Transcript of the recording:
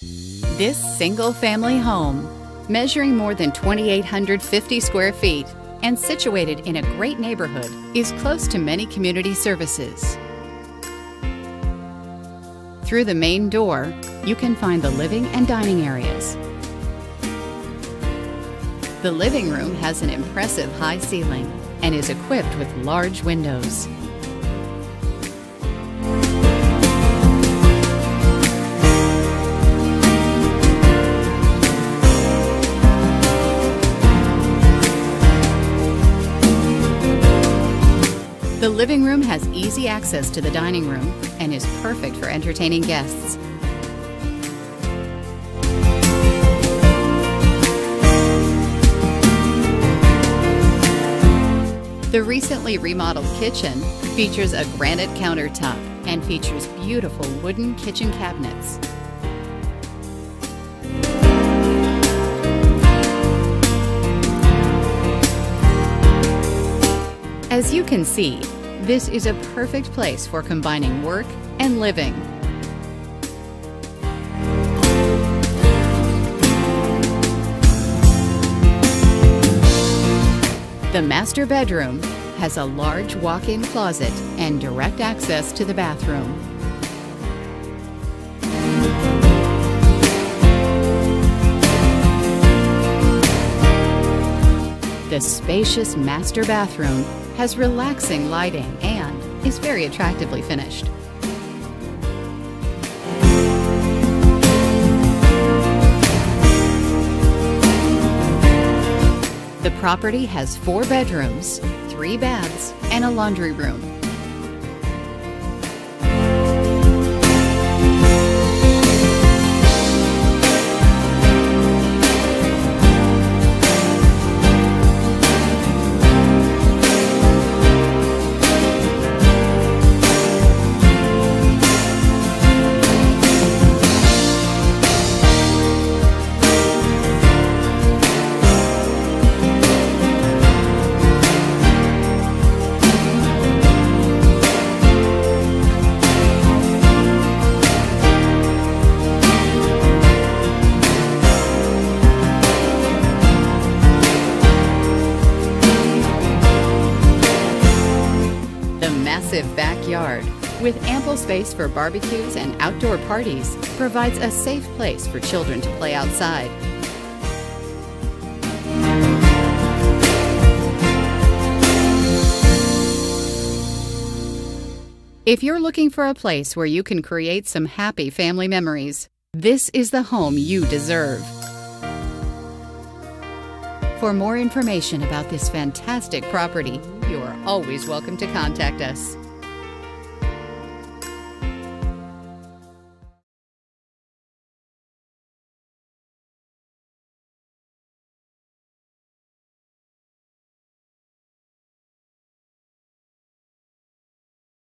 This single family home, measuring more than 2,850 square feet and situated in a great neighborhood, is close to many community services. Through the main door, you can find the living and dining areas. The living room has an impressive high ceiling and is equipped with large windows. The living room has easy access to the dining room and is perfect for entertaining guests. The recently remodeled kitchen features a granite countertop and features beautiful wooden kitchen cabinets. As you can see, this is a perfect place for combining work and living. The master bedroom has a large walk-in closet and direct access to the bathroom. The spacious master bathroom has relaxing lighting and is very attractively finished. The property has four bedrooms, three baths, and a laundry room. Backyard, with ample space for barbecues and outdoor parties, provides a safe place for children to play outside. If you're looking for a place where you can create some happy family memories, this is the home you deserve. For more information about this fantastic property, you are always welcome to contact us.